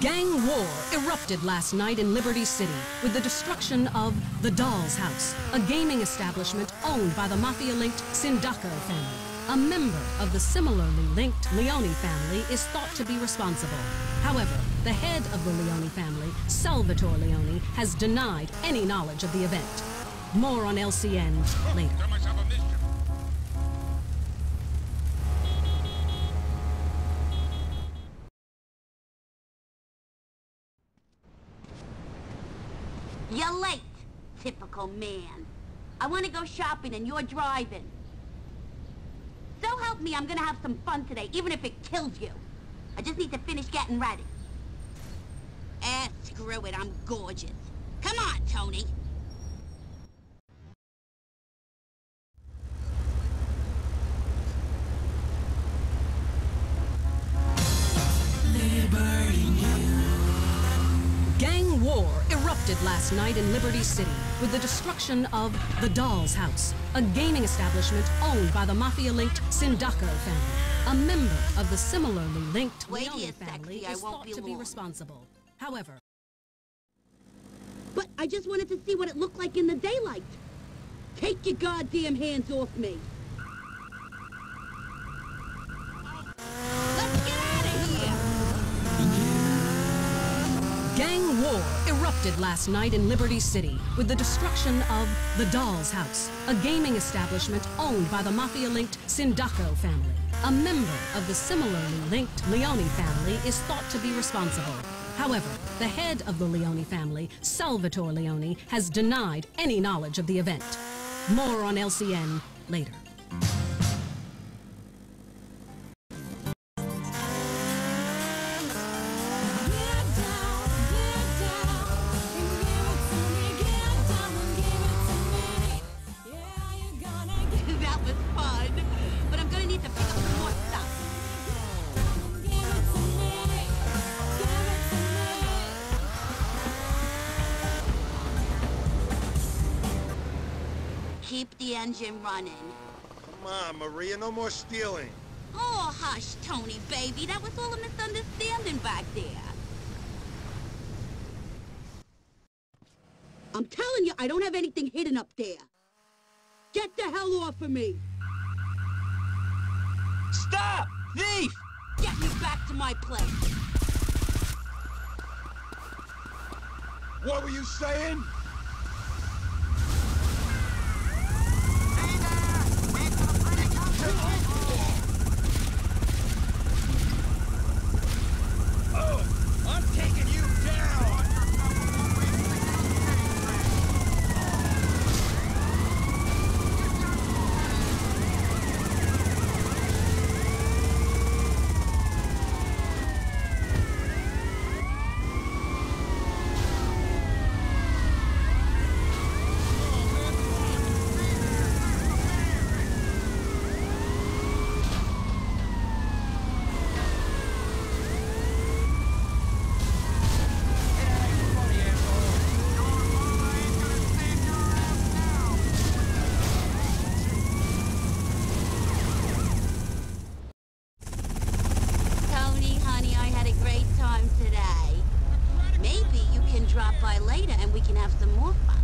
Gang war erupted last night in Liberty City with the destruction of the Doll's House, a gaming establishment owned by the mafia-linked Sindacco family. A member of the similarly linked Leone family is thought to be responsible. However, the head of the Leone family, Salvatore Leone, has denied any knowledge of the event. More on LCN later. You're late, typical man. I want to go shopping and you're driving. So help me, I'm gonna have some fun today, even if it kills you. I just need to finish getting ready. Eh, screw it, I'm gorgeous. Come on, Tony. Gang war erupted last night in Liberty City with the destruction of the Doll's House, a gaming establishment owned by the mafia-linked Sindacco family. A member of the similarly linked Wait Leone family sexy, I is won't thought be to be responsible. However, But I just wanted to see what it looked like in the daylight. Take your goddamn hands off me. Gang war erupted last night in Liberty City with the destruction of the Doll's House, a gaming establishment owned by the mafia-linked Sindacco family. A member of the similarly linked Leone family is thought to be responsible. However, the head of the Leone family, Salvatore Leone, has denied any knowledge of the event. More on LCN later. Keep the engine running. Come on, Maria, no more stealing. Oh, hush, Tony, baby. That was all a misunderstanding back there. I'm telling you, I don't have anything hidden up there. Get the hell off of me! Stop! Thief! Get me back to my place! What were you saying? today. Maybe you can drop by later and we can have some more fun.